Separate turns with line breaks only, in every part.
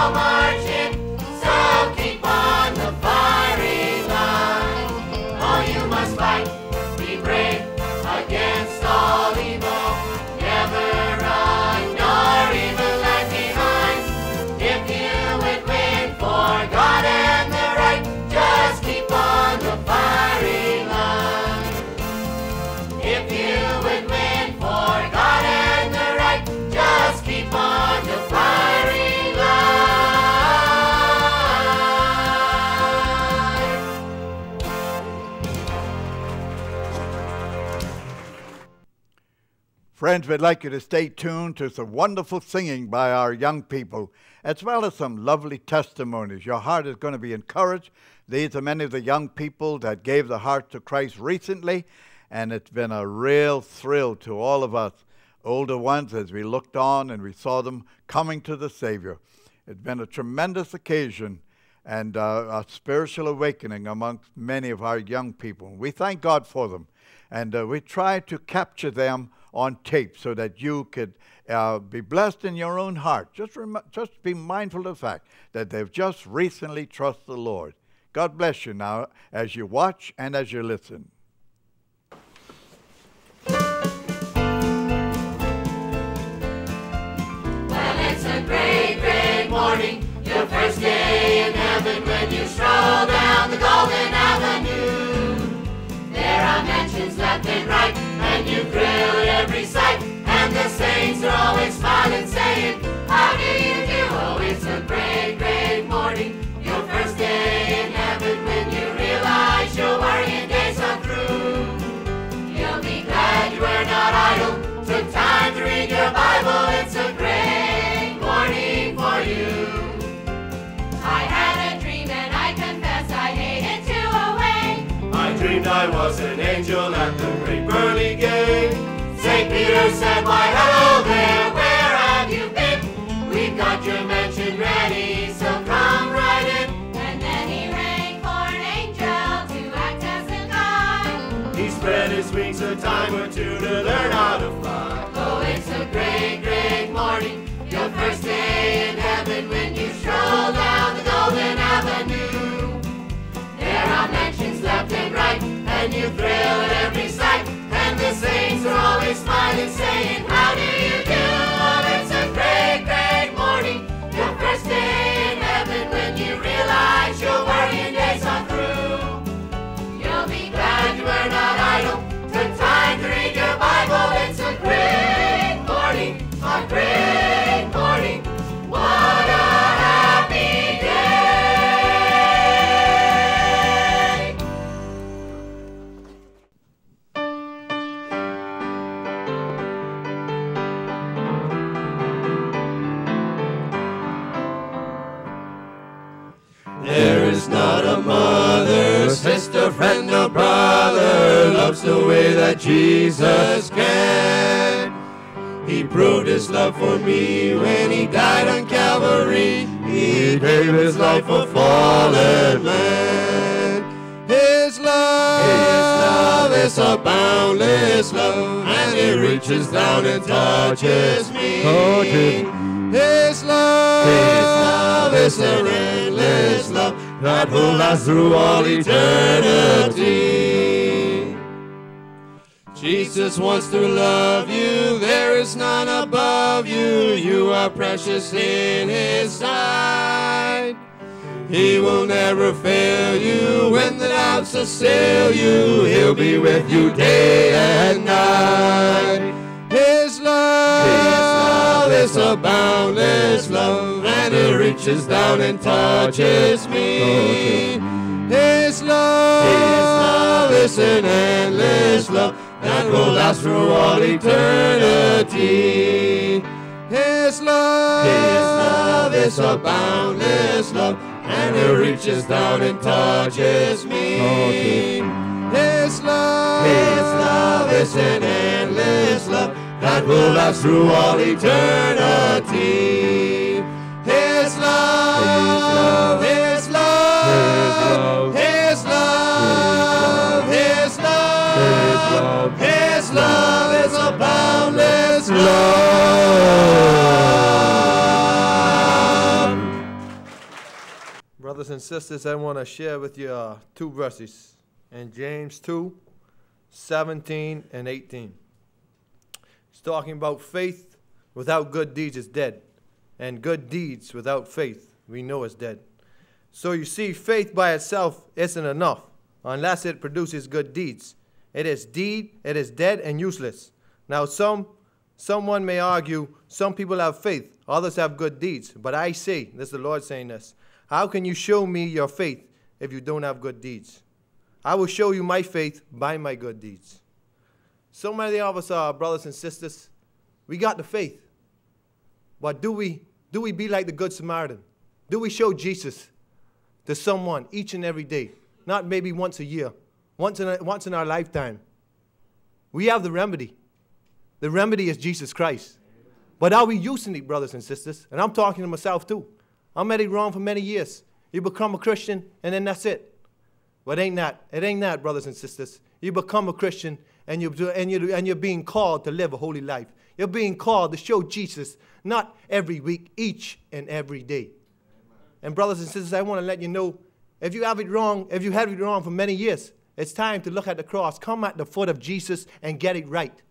how much Friends, we'd like you to stay tuned to some wonderful singing by our young people, as well as some lovely testimonies. Your heart is going to be encouraged. These are many of the young people that gave their heart to Christ recently, and it's been a real thrill to all of us older ones as we looked on and we saw them coming to the Savior. It's been a tremendous occasion and uh, a spiritual awakening amongst many of our young people. We thank God for them, and uh, we try to capture them on tape so that you could uh, be blessed in your own heart. Just, rem- just be mindful of the fact that they've just recently trusted the Lord. God bless you now as you watch and as you listen.
At the great
pearly gate.
St. Peter said, Why, hello there, where have you been? We've got your mansion ready, so come right in. And then he rang for an angel to act as a guide.
He spread his wings a time or two to learn how to fly.
Oh, it's a great, great morning. Your first day in heaven when you stroll down the Golden Avenue. And you thrill at every sight. And the saints are always smiling, saying, How do you do? Oh, it's a great, great morning. Your first day in heaven when you realize you're worrying
the way that Jesus can. He proved his love for me when he died on Calvary. He gave his life for fallen man. His love, his love is a boundless love, and it reaches down and touches me. His love, his love is an endless love that will last through all eternity. Jesus wants to love you, there is none above you. You are precious in His sight. He will never fail you when the doubts assail you. He'll be with you day and night. His love, His love is a boundless love, and it reaches down and touches me. Oh, His love, His love is an endless love that will last through all eternity. His love, His love is a boundless love, and it reaches down and touches me. His love, His love is an endless love that will last through all eternity. His love, His love, His a boundless love.
Brothers and sisters, I want to share with you uh, two verses in James 2 17 and 18. It's talking about faith without good deeds is dead, and good deeds without faith we know is dead. So you see, faith by itself isn't enough unless it produces good deeds. It is deed, it is dead and useless. Now some someone may argue some people have faith, others have good deeds. But I say, this is the Lord saying this, how can you show me your faith if you don't have good deeds? I will show you my faith by my good deeds. So many of us are brothers and sisters We got the faith. But do we do we be like the good Samaritan? Do we show Jesus to someone each and every day? Not maybe once a year, once in, a, once in our lifetime. We have the remedy. The remedy is Jesus Christ. But are we using it, brothers and sisters? And I'm talking to myself too. I'm at it wrong for many years. You become a Christian and then that's it. But ain't that. It ain't that, brothers and sisters. You become a Christian and you're, and, you're, and you're being called to live a holy life. You're being called to show Jesus not every week, each and every day. And brothers and sisters, I want to let you know if you have it wrong, if you have it wrong for many years, it's time to look at the cross, come at the foot of Jesus and get it right.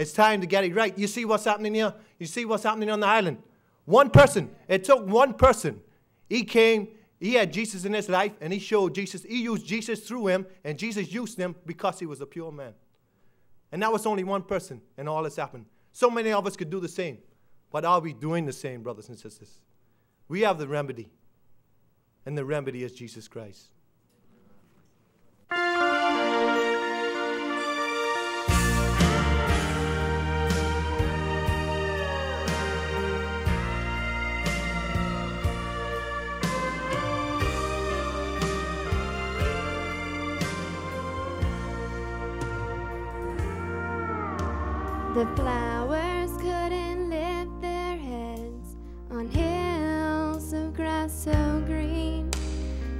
It's time to get it right. You see what's happening here? You see what's happening on the island? One person. It took one person. He came, he had Jesus in his life, and he showed Jesus. He used Jesus through him, and Jesus used him because he was a pure man. And that was only one person, and all this happened. So many of us could do the same. But are we doing the same, brothers and sisters? We have the remedy, and the remedy is Jesus Christ.
The flowers couldn't lift their heads on hills of grass so green.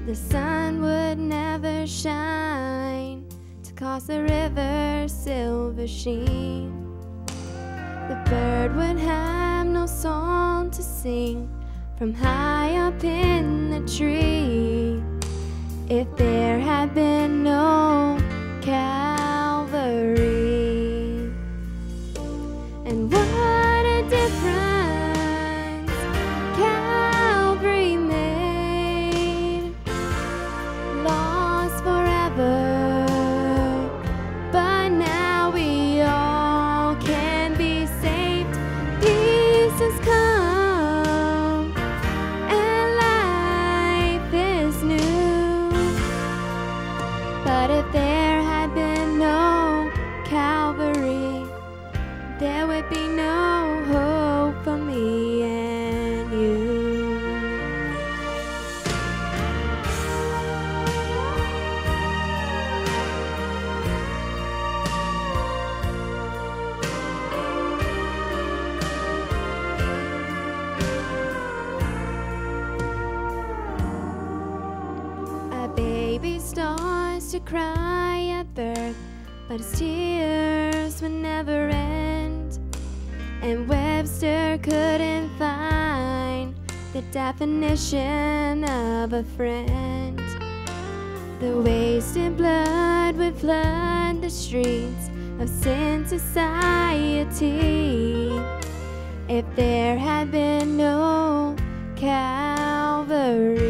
The sun would never shine to cause the river silver sheen. The bird would have no song to sing from high up in the tree if there had been no Couldn't find the definition of a friend. The wasted blood would flood the streets of sin society if there had been no Calvary.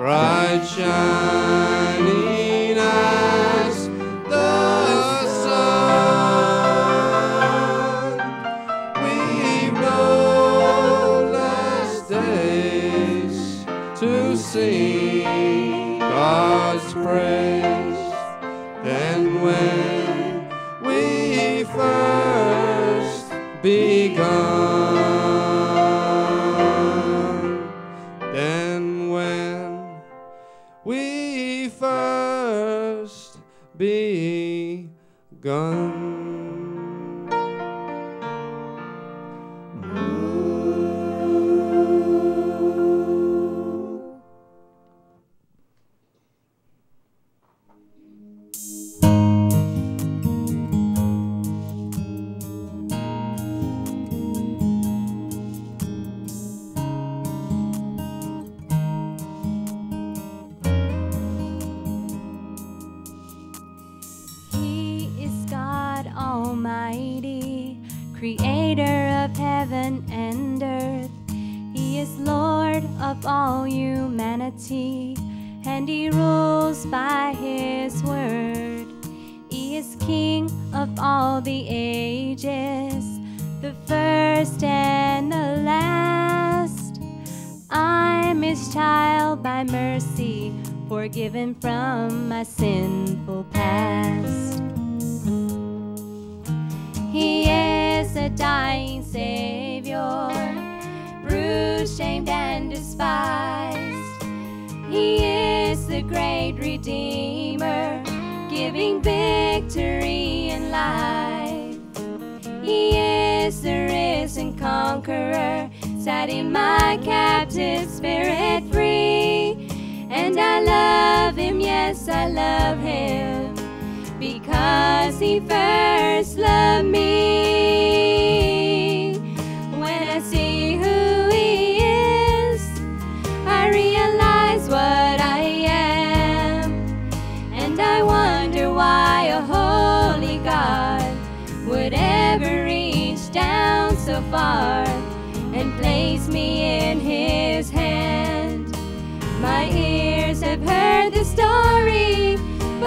Bright shining
He is the risen conqueror, setting my captive spirit free. And I love him, yes, I love him, because he first loved me.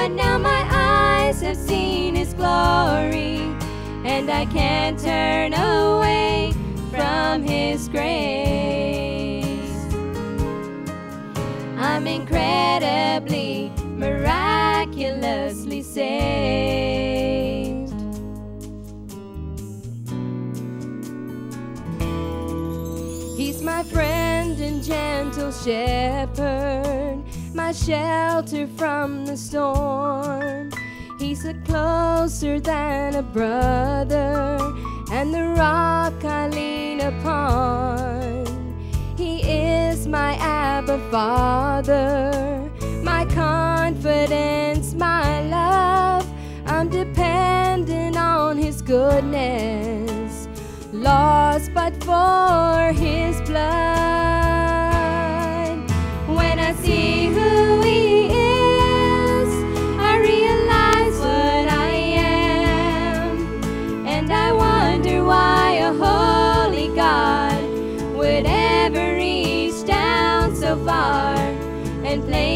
But now my eyes have seen his glory, and I can't turn away from his grace. I'm incredibly, miraculously saved. He's my friend and gentle shepherd, my shelter from the storm. He's a closer than a brother, and the rock I lean upon. He is my Abba Father, my confidence, my love. I'm depending on His goodness, lost but for His blood.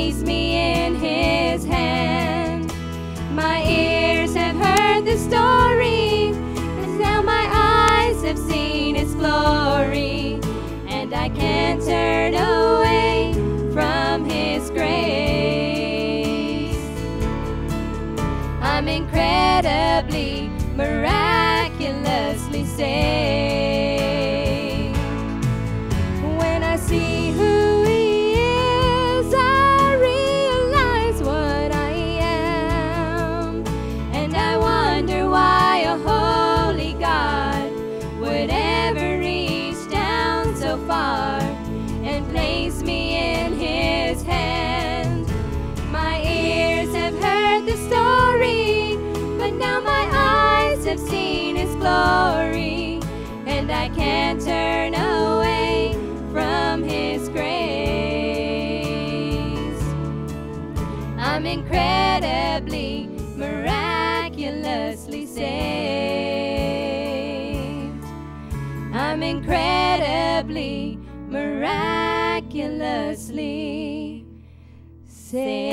placed me in his hand. My ears have heard the story, and now my eyes have seen its glory, and I can't turn away. glory, and I can't turn away from His grace. I'm incredibly, miraculously saved. I'm incredibly, miraculously saved.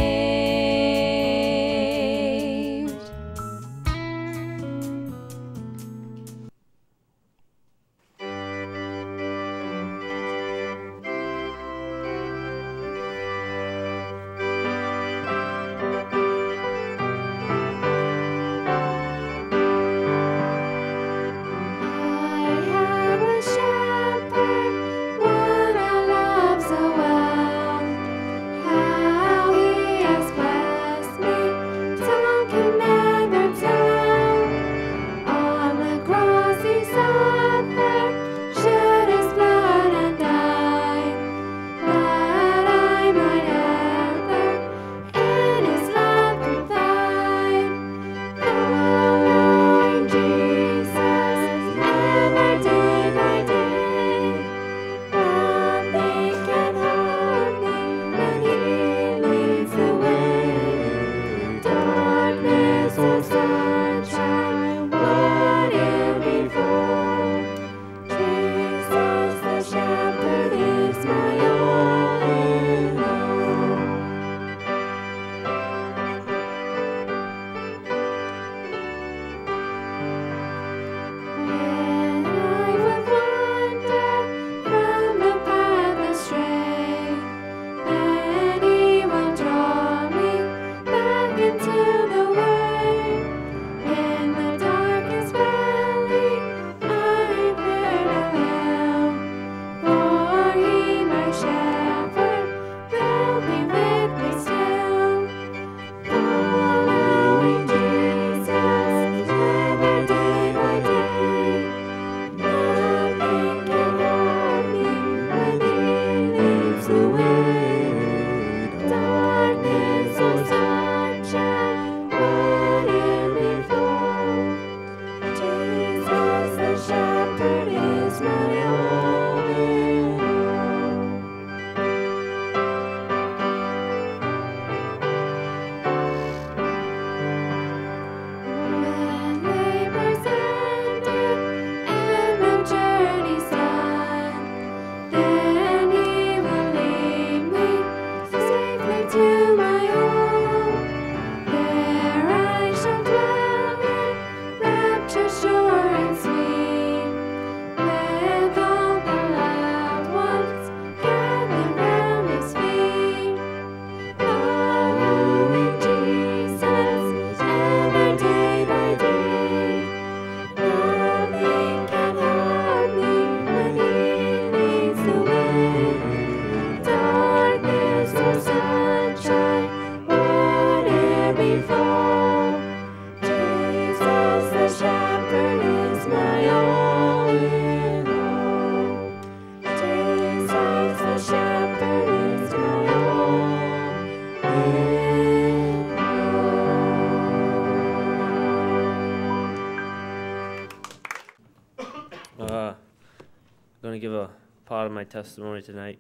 My testimony tonight.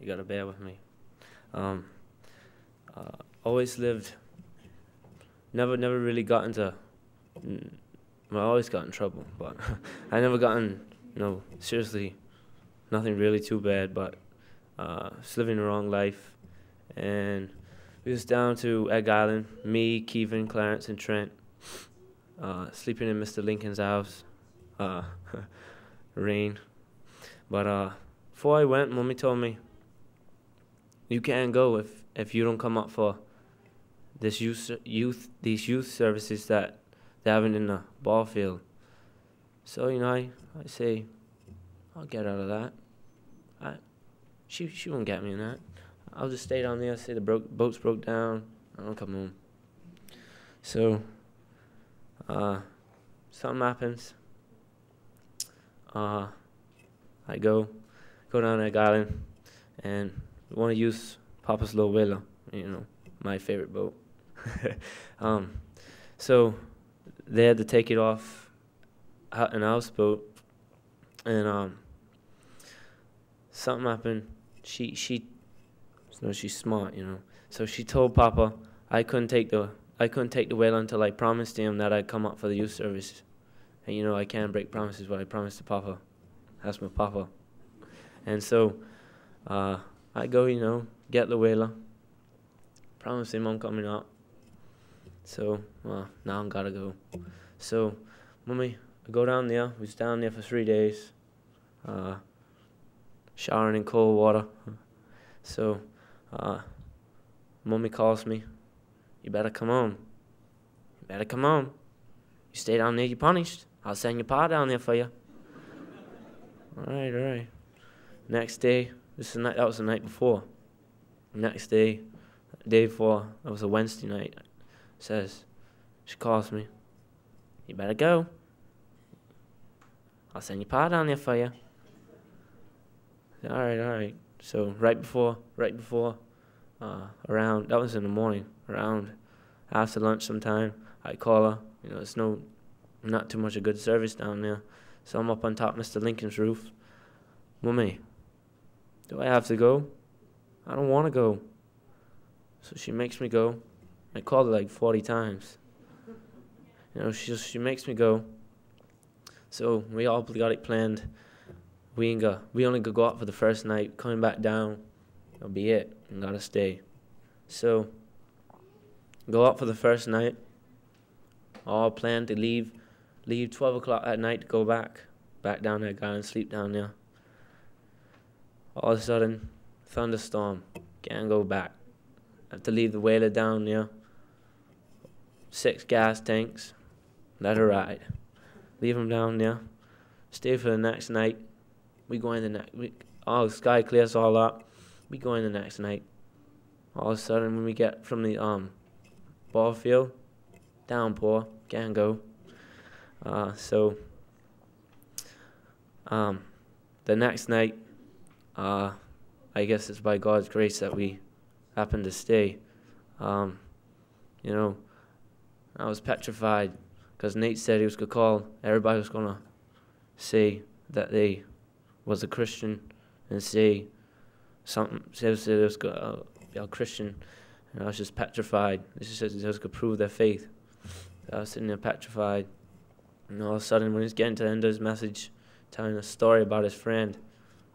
You got to bear with me. Um, uh, always lived, never, never really got into, well, I always got in trouble, but I never gotten, you know, seriously, nothing really too bad, but uh, just living the wrong life. And we was down to Egg Island, me, Kevin, Clarence, and Trent, uh, sleeping in Mr. Lincoln's house. Uh, rain. But uh, before I went, mommy told me, you can't go if, if you don't come up for this youth, youth these youth services that they're having in the ball field. So you know, I, I say, I'll get out of that. I, she she won't get me in that. I'll just stay down there. Say the broke boats broke down. I don't come home. So, uh, something happens. Uh, I go go down to Island and want to use Papa's little whaler. You know, my favorite boat. um, so they had to take it off an houseboat, and um, something happened. She she, so she's smart, you know. So she told Papa I couldn't take the I couldn't take the whale until I promised him that I'd come up for the youth service. And you know I can't break promises, but I promised to Papa. That's my Papa. And so uh, I go, you know, get the whaler. Promise him I'm coming up. So well, now I'm gotta go. So, mommy, I go down there. We was down there for three days, uh, showering in cold water. So, uh, mommy calls me. You better come home. You better come home. You stay down there, you're punished. I'll send your pa down there for you. all right, all right. Next day, this is night, that was the night before. Next day, day before, that was a Wednesday night. Says, she calls me. You better go. I'll send your pa down there for you. All right, all right. So right before, right before, uh, around that was in the morning. Around after lunch sometime, I call her. You know, it's no, not too much a good service down there. So I'm up on top of Mr. Lincoln's roof. Mommy, do I have to go? I don't want to go. So she makes me go. I called her like 40 times. You know, she she makes me go. So we all got it planned. We ain't got, we only could go out for the first night. Coming back down, that'll be it. And gotta stay. So go out for the first night. All planned to leave, leave 12 o'clock at night to go back, back down there, go and sleep down there. All of a sudden, thunderstorm. Can't go back. Have to leave the whaler down there. Six gas tanks. Let her ride. Leave them down there. Stay for the next night. We go in the next. All the sky clears all up. We go in the next night. All of a sudden, when we get from the um ball field, downpour, can't go. Uh, so um, the next night, uh, I guess it's by God's grace that we happened to stay. Um, you know, I was petrified because Nate said he was going to call, everybody was going to say that they was a Christian and say something, say they was going to be a Christian. And I was just petrified. Is just, going to prove their faith. I was sitting there petrified. And all of a sudden, when he's getting to the end of his message, telling a story about his friend,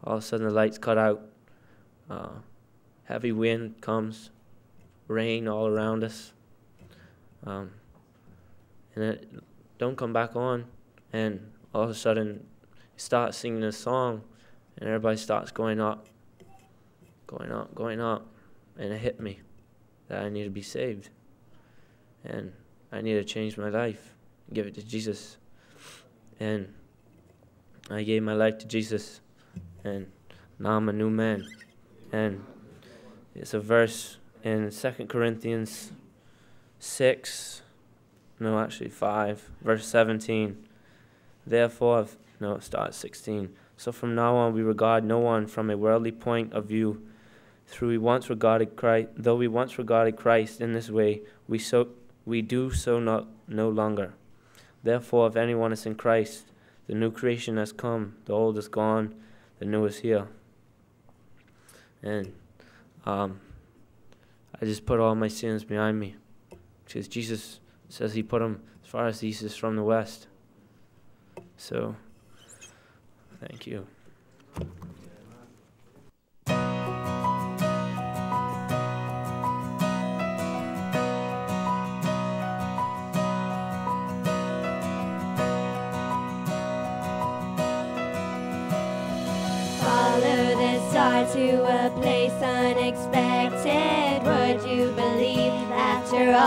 all of a sudden the lights cut out. Uh, heavy wind comes, rain all around us. Um, and it don't come back on. And all of a sudden, he starts singing a song, and everybody starts going up, going up, going up. And it hit me that I need to be saved. And I need to change my life, give it to Jesus. And I gave my life to Jesus, and now I'm a new man. And it's a verse in Second Corinthians 6, no, actually 5, verse 17. Therefore, no, it starts 16. So from now on, we regard no one from a worldly point of view. Through we once regarded Christ, though we once regarded Christ in this way, we so we do so not no longer. Therefore, if anyone is in Christ, the new creation has come. The old is gone, the new is here. And um, I just put all my sins behind me. Because Jesus says he put them as far as the east is from the west. So, thank you.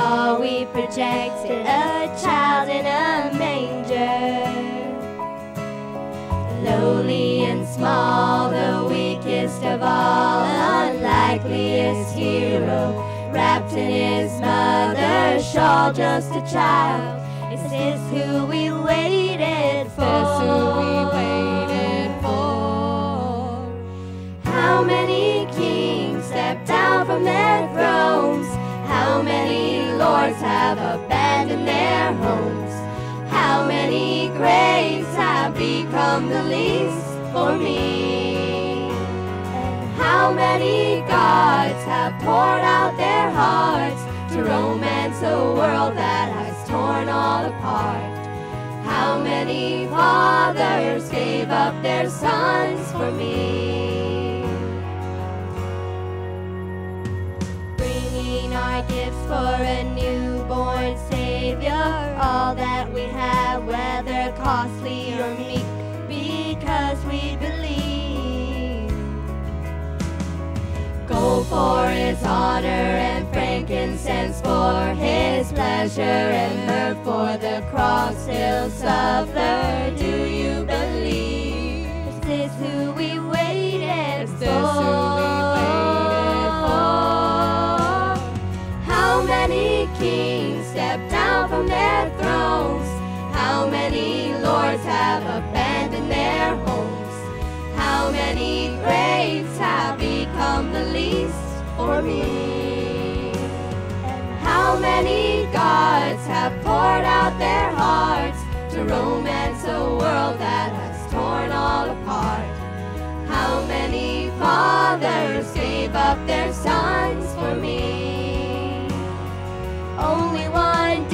All we projected a child in a manger? Lowly and small, the weakest of all, unlikeliest hero, wrapped in his mother's shawl, just a child. Is this who we waited for? Have abandoned their homes? How many graves have become the least for me? How many gods have poured out their hearts to romance a world that has torn all apart? How many fathers gave up their sons for me? Our gifts for a newborn Savior, all that we have, whether costly or meek, because we believe. Gold for his honor and frankincense for his pleasure and myrrh for the cross he'll suffer. Do you believe? Is who we waited for? Many kings stepped down from their thrones? How many lords have abandoned their homes? How many graves have become the least for me? And how many gods have poured out their hearts to romance a world that has torn all apart? How many fathers gave up their sons for me? Only one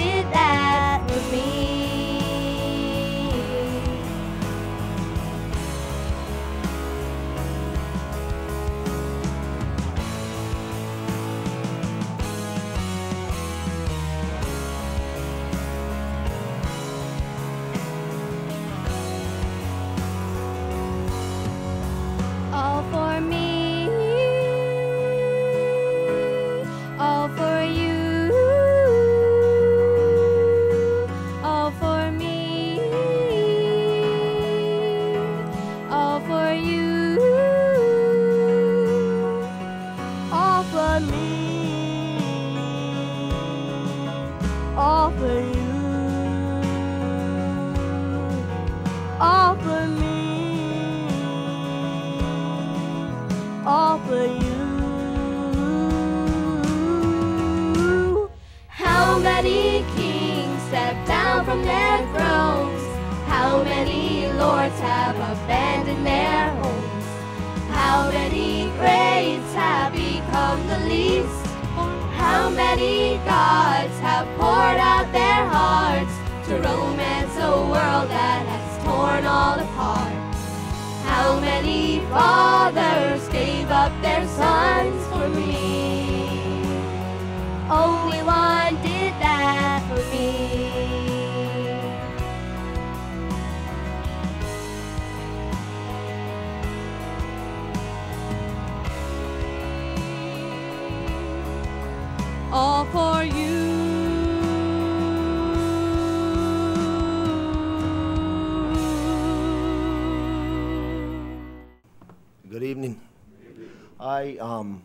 I, um,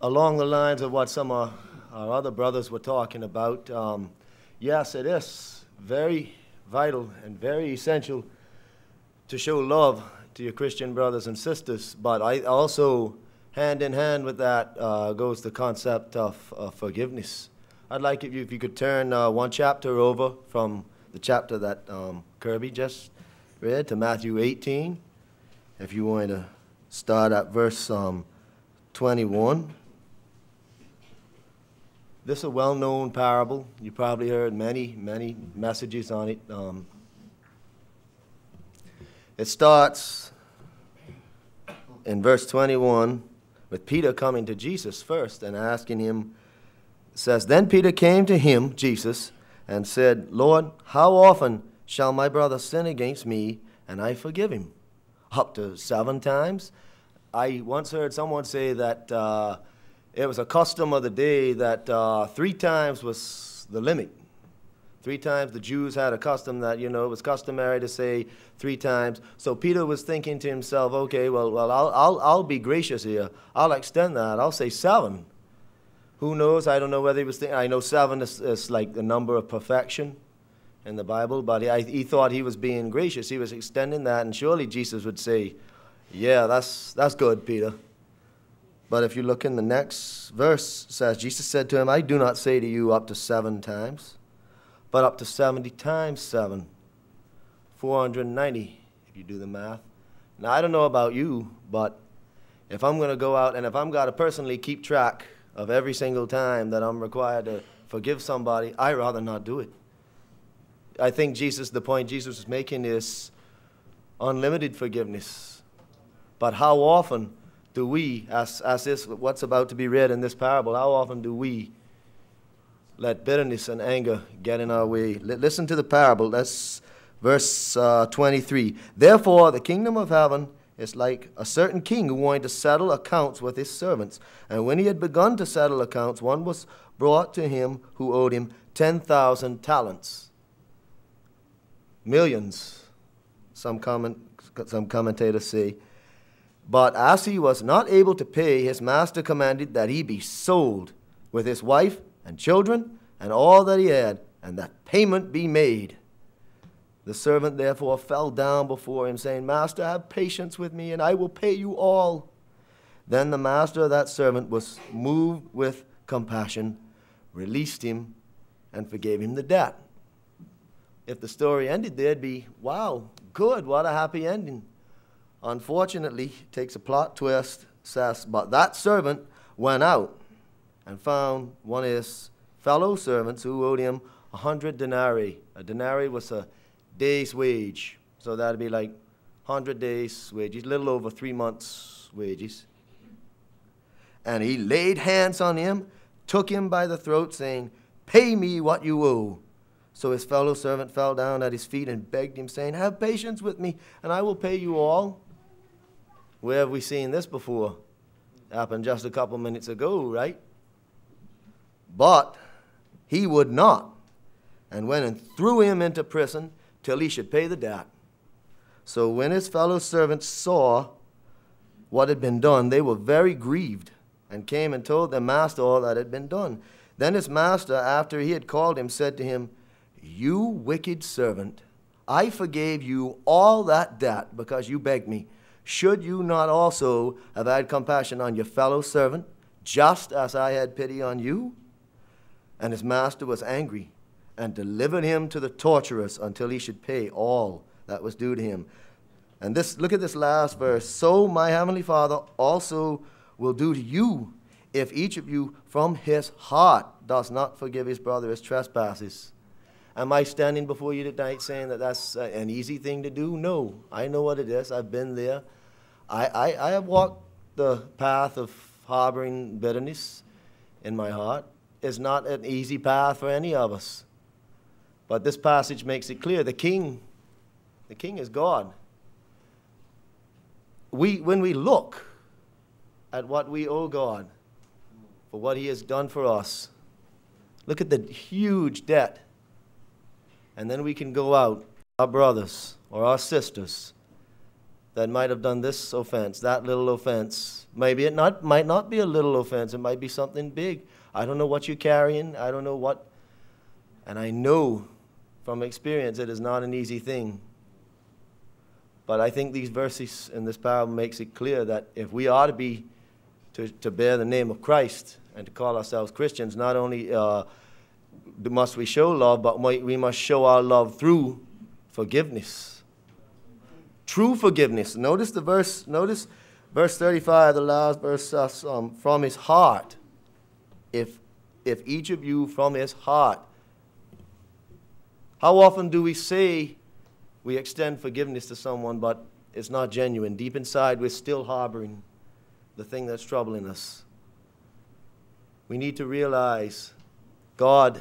along the lines of what some of our other brothers were talking about, um, yes, it is very vital and very essential to show love to your Christian brothers and sisters, but I also, hand in hand with that, uh, goes the concept of, of forgiveness. I'd like if you, if you could turn uh, one chapter over from the chapter that um, Kirby just read, to Matthew 18. If you want to start at verse um, 21. This is a well known parable. You probably heard many, many messages on it. Um, it starts in verse 21 with Peter coming to Jesus first and asking him, says, Then Peter came to him, Jesus, and said, Lord, how often shall my brother sin against me and I forgive him? Up to seven times? I once heard someone say that uh, it was a custom of the day that uh, three times was the limit. Three times the Jews had a custom that, you know, it was customary to say three times. So Peter was thinking to himself, okay, well, well I'll, I'll, I'll be gracious here. I'll extend that. I'll say seven. Who knows? I don't know whether he was thinking. I know seven is, is like the number of perfection in the Bible, but he, I, he thought he was being gracious. He was extending that, and surely Jesus would say, yeah, that's, that's good, Peter. But if you look in the next verse, says, Jesus said to him, I do not say to you up to seven times, but up to 70 times seven. 490, if you do the math. Now, I don't know about you, but if I'm going to go out and if I'm got to personally keep track of every single time that I'm required to forgive somebody, I'd rather not do it. I think Jesus, the point Jesus is making is unlimited forgiveness but how often do we, as, as this, what's about to be read in this parable, how often do we let bitterness and anger get in our way? Listen to the parable. That's verse uh, 23. Therefore, the kingdom of heaven is like a certain king who wanted to settle accounts with his servants. And when he had begun to settle accounts, one was brought to him who owed him 10,000 talents. Millions, some, comment, some commentators say. But as he was not able to pay, his master commanded that he be sold with his wife and children and all that he had, and that payment be made. The servant therefore fell down before him, saying, Master, have patience with me, and I will pay you all. Then the master of that servant was moved with compassion, released him, and forgave him the debt. If the story ended there, it'd be, wow, good, what a happy ending unfortunately, takes a plot twist, says, But that servant went out and found one of his fellow servants who owed him a hundred denarii. A denarii was a day's wage, so that'd be like hundred days' wages, a little over three months' wages. And he laid hands on him, took him by the throat, saying, Pay me what you owe. So his fellow servant fell down at his feet and begged him, saying, Have patience with me, and I will pay you all. Where have we seen this before? Happened just a couple minutes ago, right? But he would not, and went and threw him into prison till he should pay the debt. So when his fellow servants saw what had been done, they were very grieved, and came and told their master all that had been done. Then his master, after he had called him, said to him, You wicked servant, I forgave you all that debt because you begged me. Should you not also have had compassion on your fellow servant, just as I had pity on you? And his master was angry and delivered him to the torturers until he should pay all that was due to him. And this look at this last verse. So my heavenly Father also will do to you if each of you from his heart does not forgive his brother his trespasses. Am I standing before you tonight saying that that's uh, an easy thing to do? No. I know what it is. I've been there. I, I, I have walked the path of harboring bitterness in my heart. It's not an easy path for any of us. But this passage makes it clear the king, the king is God. We, when we look at what we owe God for what he has done for us, look at the huge debt. And then we can go out, our brothers or our sisters, that might have done this offense, that little offense. Maybe it not, might not be a little offense, it might be something big. I don't know what you're carrying, I don't know what. And I know from experience it is not an easy thing. But I think these verses in this parable makes it clear that if we are to be, to, to bear the name of Christ and to call ourselves Christians, not only uh, must we show love, but we must show our love through forgiveness. True forgiveness. Notice the verse, notice verse 35, the last verse says, um, from his heart. If, if each of you from his heart. How often do we say we extend forgiveness to someone, but it's not genuine? Deep inside, we're still harboring the thing that's troubling us. We need to realize God,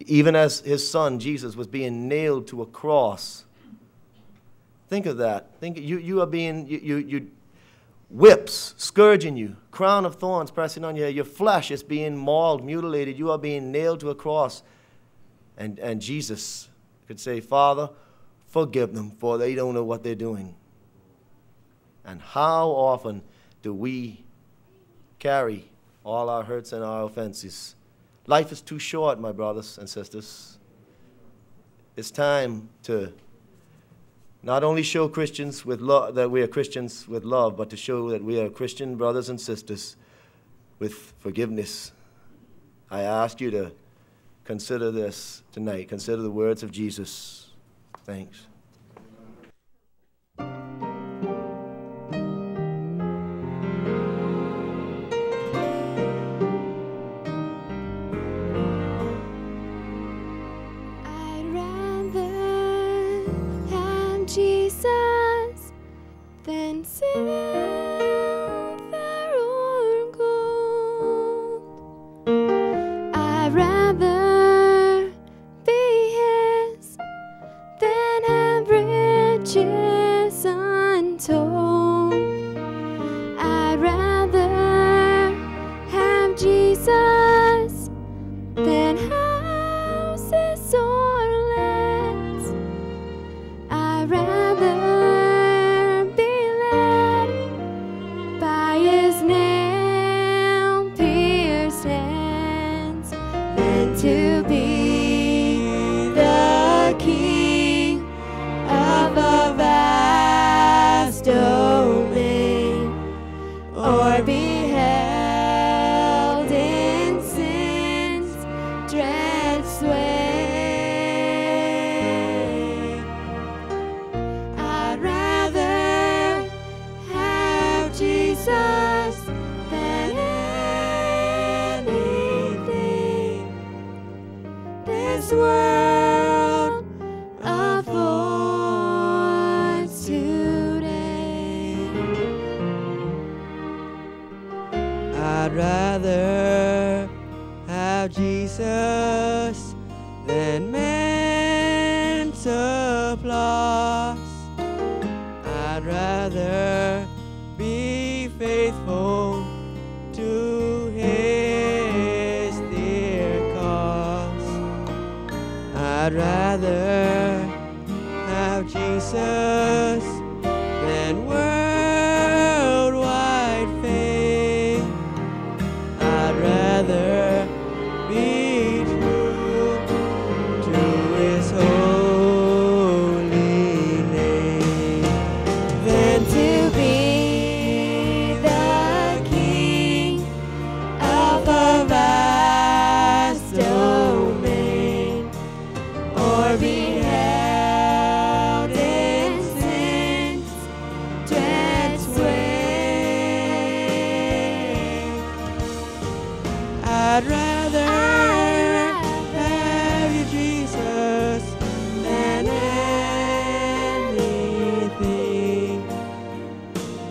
even as his son Jesus was being nailed to a cross. Think of that. Think you, you are being you, you, you whips scourging you, crown of thorns pressing on you. Your flesh is being mauled, mutilated. You are being nailed to a cross. And, and Jesus could say, Father, forgive them, for they don't know what they're doing. And how often do we carry all our hurts and our offenses? Life is too short, my brothers and sisters. It's time to not only show Christians with love that we are Christians with love, but to show that we are Christian brothers and sisters with forgiveness. I ask you to consider this tonight. Consider the words of Jesus. Thanks.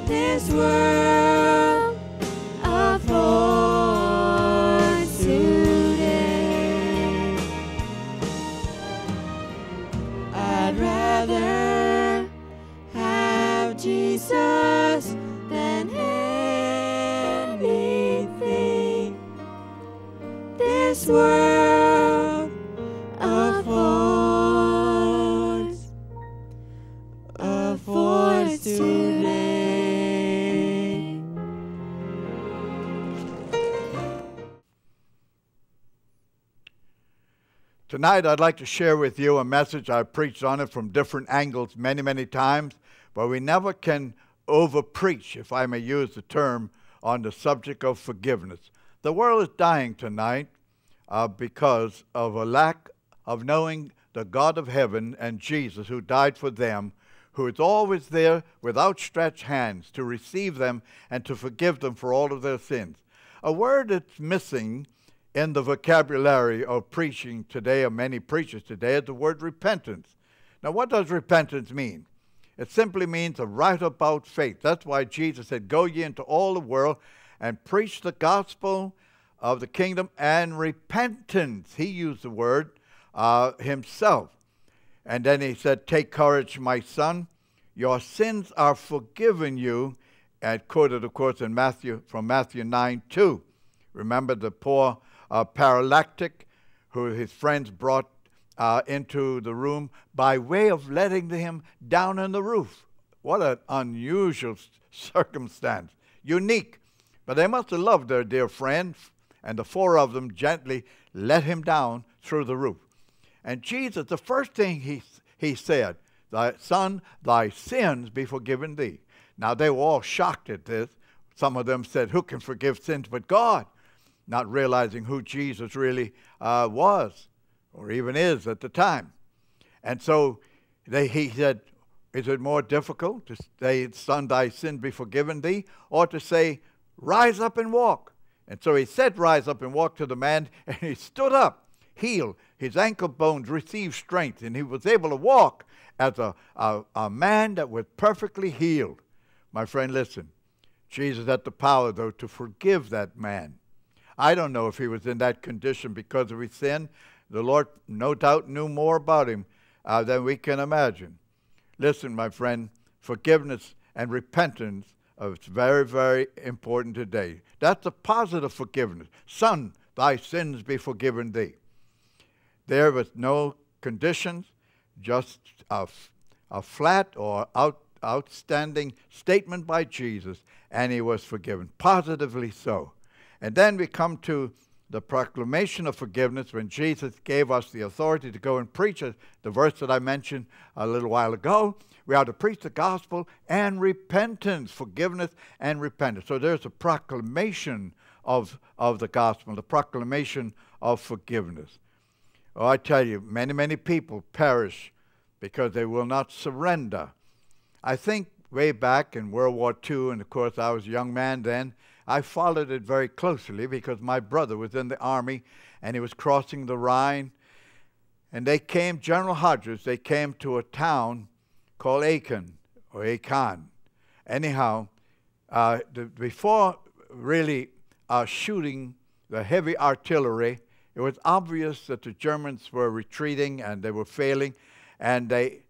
this world.
Tonight, I'd like to share with you a message I've preached on it from different angles many, many times, but we never can over preach, if I may use the term, on the subject of forgiveness. The world is dying tonight. uh, because of a lack of knowing the God of heaven and Jesus who died for them, who is always there with outstretched hands to receive them and to forgive them for all of their sins. A word that's missing in the vocabulary of preaching today, of many preachers today, is the word repentance. Now, what does repentance mean? It simply means a right about faith. That's why Jesus said, Go ye into all the world and preach the gospel of the kingdom and repentance. He used the word uh, himself. And then he said, Take courage, my son. Your sins are forgiven you. And quoted, of course, in Matthew from Matthew 9 2. Remember the poor uh, paralytic who his friends brought uh, into the room by way of letting him down on the roof. What an unusual circumstance. Unique. But they must have loved their dear friend, and the four of them gently let him down through the roof. And Jesus, the first thing he, he said, Thy son, thy sins be forgiven thee. Now they were all shocked at this. Some of them said, Who can forgive sins but God? Not realizing who Jesus really uh, was or even is at the time. And so they, he said, Is it more difficult to say, Son, thy sin be forgiven thee, or to say, Rise up and walk? And so he said, Rise up and walk to the man, and he stood up, healed. His ankle bones received strength, and he was able to walk as a, a, a man that was perfectly healed. My friend, listen. Jesus had the power, though, to forgive that man. I don't know if he was in that condition because of his sin. The Lord, no doubt, knew more about him uh, than we can imagine. Listen, my friend, forgiveness and repentance is very, very important today. That's a positive forgiveness. Son, thy sins be forgiven thee. There was no conditions, just a, a flat or out, outstanding statement by Jesus, and he was forgiven, positively so. And then we come to the proclamation of forgiveness when Jesus gave us the authority to go and preach it, the verse that I mentioned a little while ago. We are to preach the gospel and repentance, forgiveness and repentance. So there's a proclamation of, of the gospel, the proclamation of forgiveness. Oh, I tell you, many, many people perish because they will not surrender. I think way back in World War II, and of course I was a young man then, I followed it very closely because my brother was in the army and he was crossing the Rhine. And they came, General Hodges, they came to a town called Aachen or Aachen. Anyhow, uh, the, before really uh, shooting the heavy artillery, it was obvious that the Germans were retreating and they were failing, and they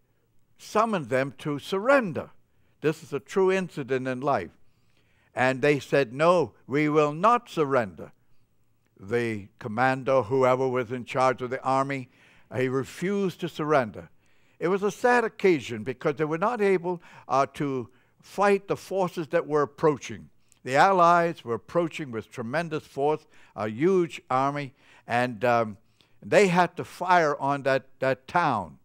summoned them to surrender. This is a true incident in life. And they said, No, we will not surrender. The commander, whoever was in charge of the army, he refused to surrender. It was a sad occasion because they were not able uh, to fight the forces that were approaching. The Allies were approaching with tremendous force, a huge army, and um, they had to fire on that, that town.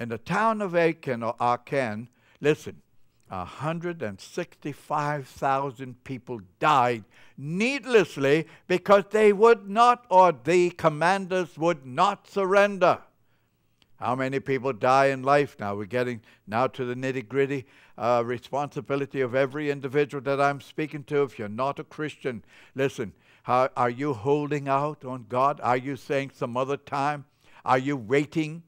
In the town of Aachen or Aachen, listen, 165,000 people died needlessly because they would not, or the commanders would not surrender. How many people die in life now? We're getting now to the nitty gritty uh, responsibility of every individual that I'm speaking to. If you're not a Christian, listen, how, are you holding out on God? Are you saying some other time? Are you waiting?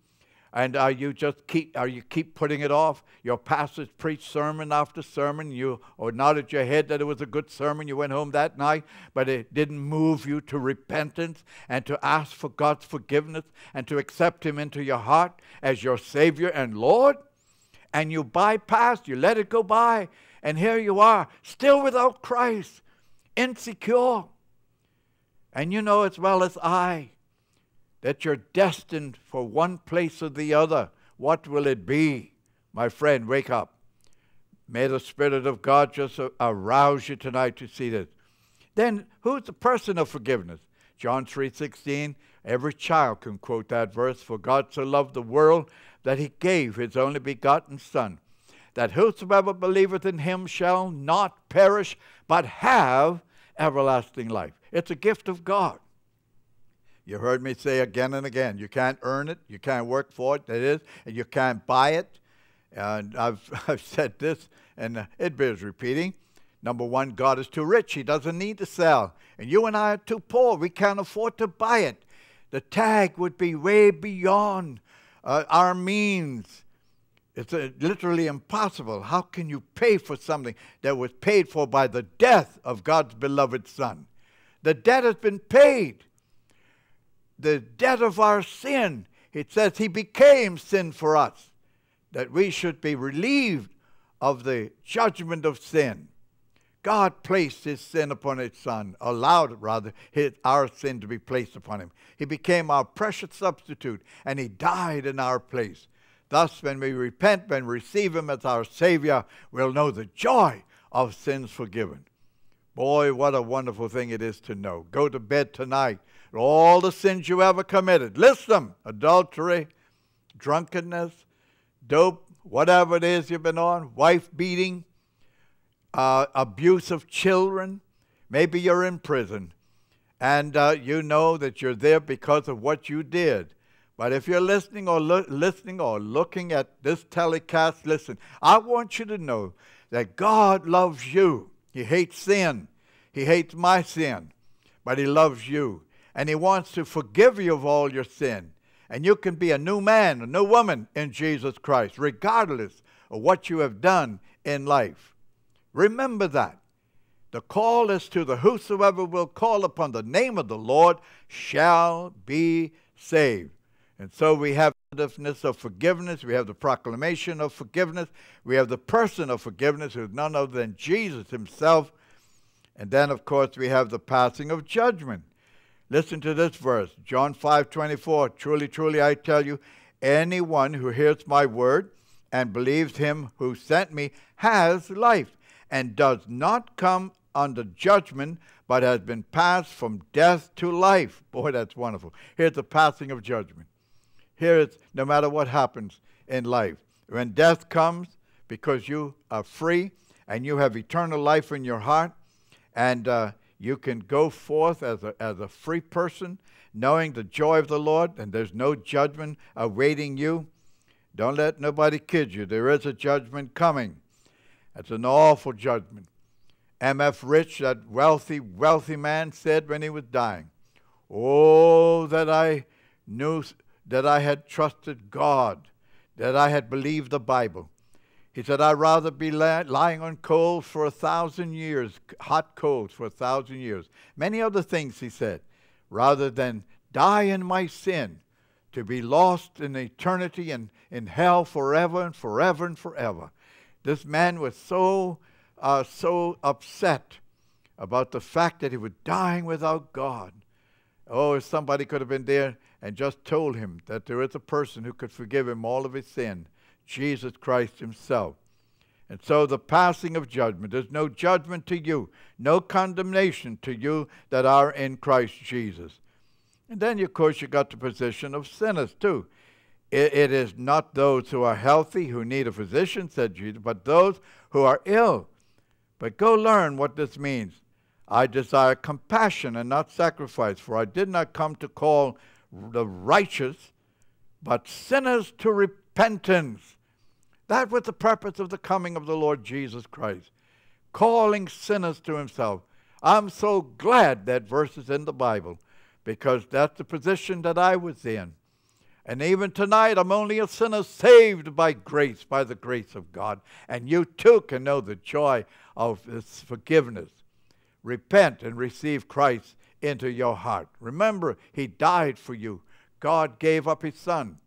And are you just keep are you keep putting it off? Your pastors preach sermon after sermon. You or nodded your head that it was a good sermon. You went home that night, but it didn't move you to repentance and to ask for God's forgiveness and to accept Him into your heart as your Savior and Lord. And you bypassed, you let it go by, and here you are, still without Christ, insecure. And you know as well as I that you're destined for one place or the other. What will it be? My friend, wake up. May the Spirit of God just arouse you tonight to see this. Then, who's the person of forgiveness? John 3:16. Every child can quote that verse. For God so loved the world that He gave His only begotten Son, that whosoever believeth in Him shall not perish, but have everlasting life. It's a gift of God. You heard me say again and again, you can't earn it, you can't work for it, that is, and you can't buy it. And I've, I've said this, and it bears repeating. Number one, God is too rich. He doesn't need to sell. And you and I are too poor. We can't afford to buy it. The tag would be way beyond uh, our means. It's uh, literally impossible. How can you pay for something that was paid for by the death of God's beloved Son? The debt has been paid the debt of our sin. It says he became sin for us, that we should be relieved of the judgment of sin. God placed his sin upon his son, allowed rather his, our sin to be placed upon him. He became our precious substitute, and he died in our place. Thus, when we repent, we receive him as our Savior, we'll know the joy of sins forgiven. Boy, what a wonderful thing it is to know. Go to bed tonight all the sins you ever committed. List them adultery, drunkenness, dope, whatever it is you've been on, wife beating, uh, abuse of children. Maybe you're in prison and uh, you know that you're there because of what you did. But if you're listening or listening or looking at this telecast, listen. I want you to know that God loves you. He hates sin. He hates my sin, but he loves you and He wants to forgive you of all your sin. And you can be a new man, a new woman in Jesus Christ, regardless of what you have done in life. Remember that. The call is to the whosoever will call upon the name of the Lord shall be saved. And so we have the forgiveness of forgiveness, we have the proclamation of forgiveness, we have the person of forgiveness who is none other than Jesus himself. And then, of course, we have the passing of judgment. Listen to this verse, John 5 24. Truly, truly, I tell you, anyone who hears my word and believes him who sent me has life and does not come under judgment, but has been passed from death to life. Boy, that's wonderful. Here's the passing of judgment. Here it's no matter what happens in life. When death comes, because you are free and you have eternal life in your heart, and uh, you can go forth as a, as a free person, knowing the joy of the Lord, and there's no judgment awaiting you. Don't let nobody kid you. There is a judgment coming. It's an awful judgment. M.F. Rich, that wealthy, wealthy man, said when he was dying, Oh, that I knew that I had trusted God, that I had believed the Bible. He said, I'd rather be lying on coals for a thousand years, hot coals for a thousand years. Many other things, he said, rather than die in my sin, to be lost in eternity and in hell forever and forever and forever. This man was so, uh, so upset about the fact that he was dying without God. Oh, if somebody could have been there and just told him that there is a person who could forgive him all of his sin Jesus Christ Himself. And so the passing of judgment, there's no judgment to you, no condemnation to you that are in Christ Jesus. And then, of course, you got the position of sinners too. It, it is not those who are healthy who need a physician, said Jesus, but those who are ill. But go learn what this means. I desire compassion and not sacrifice, for I did not come to call the righteous, but sinners to repentance. That was the purpose of the coming of the Lord Jesus Christ, calling sinners to himself. I'm so glad that verse is in the Bible because that's the position that I was in. And even tonight, I'm only a sinner saved by grace, by the grace of God. And you too can know the joy of this forgiveness. Repent and receive Christ into your heart. Remember, He died for you. God gave up His Son.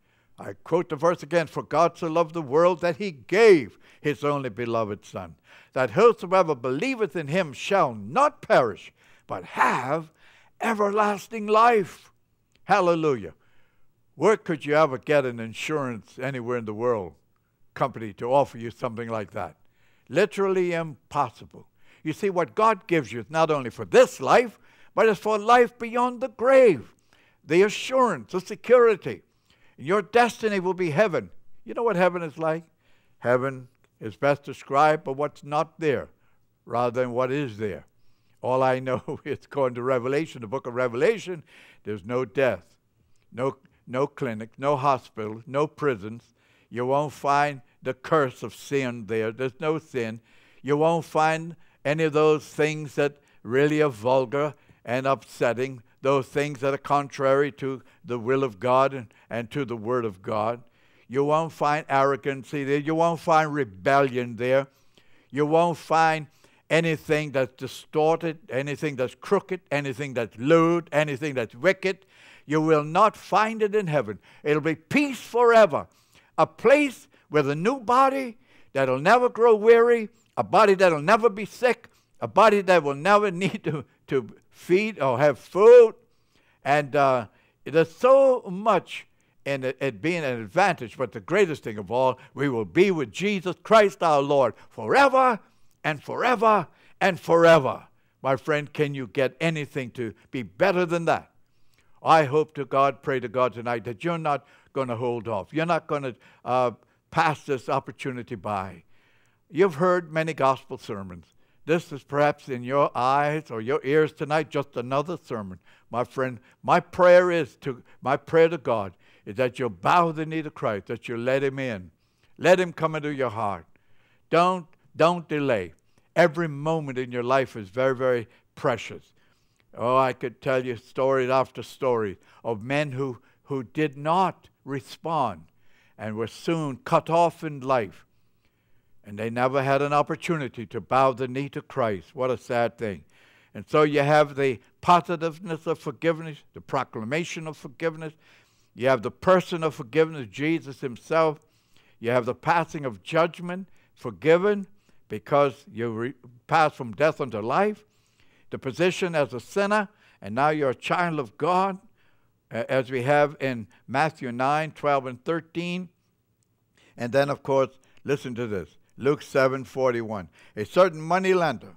I quote the verse again For God so loved the world that he gave his only beloved Son, that whosoever believeth in him shall not perish, but have everlasting life. Hallelujah. Where could you ever get an insurance anywhere in the world company to offer you something like that? Literally impossible. You see, what God gives you is not only for this life, but it's for life beyond the grave. The assurance, the security. Your destiny will be heaven. You know what heaven is like? Heaven is best described by what's not there rather than what is there. All I know is going to Revelation, the book of Revelation, there's no death, no, no clinic, no hospital, no prisons. You won't find the curse of sin there. There's no sin. You won't find any of those things that really are vulgar and upsetting, those things that are contrary to the will of God and, and to the Word of God. You won't find arrogancy there. You won't find rebellion there. You won't find anything that's distorted, anything that's crooked, anything that's lewd, anything that's wicked. You will not find it in heaven. It'll be peace forever. A place with a new body that'll never grow weary, a body that'll never be sick, a body that will never need to, to feed or have food. And uh, there's so much in it, it being an advantage, but the greatest thing of all, we will be with Jesus Christ our Lord forever and forever and forever. My friend, can you get anything to be better than that? I hope to God, pray to God tonight that you're not going to hold off. You're not going to uh, pass this opportunity by. You've heard many gospel sermons. This is perhaps in your eyes or your ears tonight just another sermon. My friend, my prayer is to my prayer to God is that you'll bow the knee to Christ, that you let him in. Let him come into your heart. Don't don't delay. Every moment in your life is very, very precious. Oh, I could tell you story after story of men who, who did not respond and were soon cut off in life. And they never had an opportunity to bow the knee to Christ. What a sad thing. And so you have the positiveness of forgiveness, the proclamation of forgiveness. You have the person of forgiveness, Jesus himself. You have the passing of judgment, forgiven because you pass from death unto life. The position as a sinner, and now you're a child of God, as we have in Matthew 9, 12, and 13. And then, of course, listen to this Luke 7 41. A certain money lender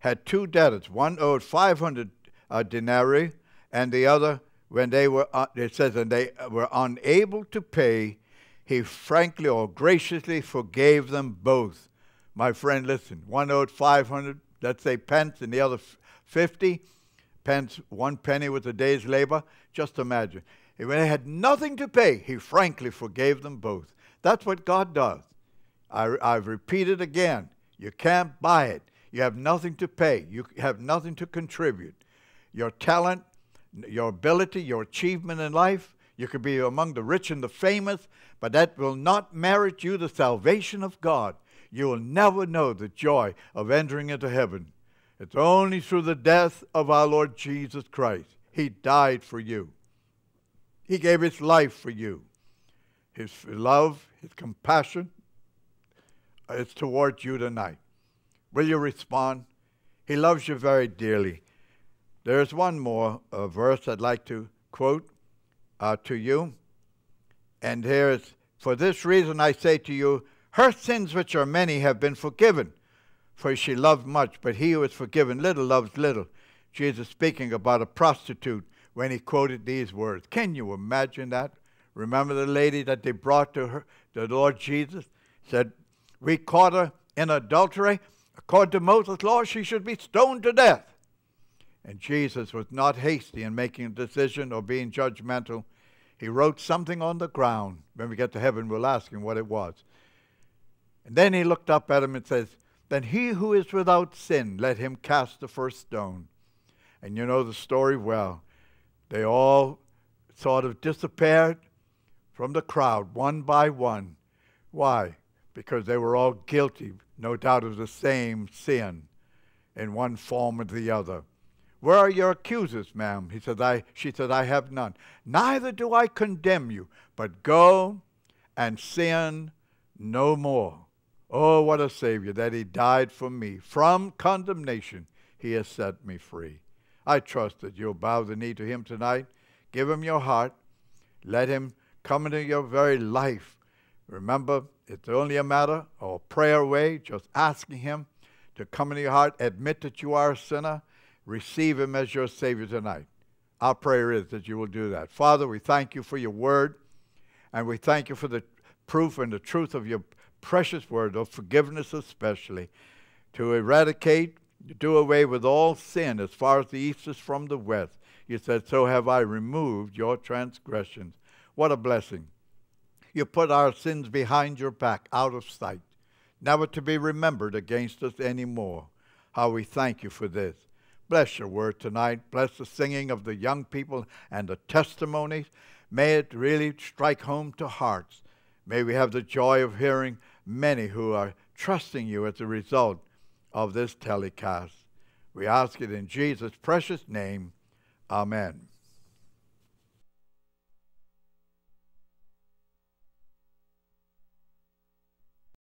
had two debtors. One owed 500 uh, denarii, and the other, when they were, uh, it says, and they were unable to pay, he frankly or graciously forgave them both. My friend, listen, one owed 500, let's say pence, and the other 50 pence, one penny was a day's labor. Just imagine. When they had nothing to pay, he frankly forgave them both. That's what God does. I, I've repeated again. You can't buy it. You have nothing to pay. You have nothing to contribute. Your talent, your ability, your achievement in life, you could be among the rich and the famous, but that will not merit you the salvation of God. You will never know the joy of entering into heaven. It's only through the death of our Lord Jesus Christ. He died for you. He gave his life for you. His love, his compassion is towards you tonight. Will you respond? He loves you very dearly. There's one more uh, verse I'd like to quote uh, to you. And here is For this reason I say to you, her sins, which are many, have been forgiven, for she loved much, but he who is forgiven little loves little. Jesus speaking about a prostitute when he quoted these words. Can you imagine that? Remember the lady that they brought to her, the Lord Jesus? Said, We caught her in adultery. According to Moses' law, she should be stoned to death. And Jesus was not hasty in making a decision or being judgmental. He wrote something on the ground. When we get to heaven, we'll ask him what it was. And then he looked up at him and says, Then he who is without sin, let him cast the first stone. And you know the story well. They all sort of disappeared from the crowd one by one. Why? Because they were all guilty, no doubt, of the same sin in one form or the other. Where are your accusers, ma'am? He said, I, she said, I have none. Neither do I condemn you, but go and sin no more. Oh, what a Savior that He died for me. From condemnation, He has set me free. I trust that you'll bow the knee to Him tonight. Give Him your heart. Let Him come into your very life. Remember, it's only a matter of prayer away, just asking Him to come into your heart, admit that you are a sinner, receive Him as your Savior tonight. Our prayer is that you will do that. Father, we thank you for your word, and we thank you for the proof and the truth of your precious word of forgiveness, especially to eradicate You do away with all sin as far as the east is from the west. You said, So have I removed your transgressions. What a blessing. You put our sins behind your back, out of sight, never to be remembered against us any more. How we thank you for this. Bless your word tonight. Bless the singing of the young people and the testimonies. May it really strike home to hearts. May we have the joy of hearing many who are trusting you as a result of this telecast. We ask it in Jesus' precious name. Amen.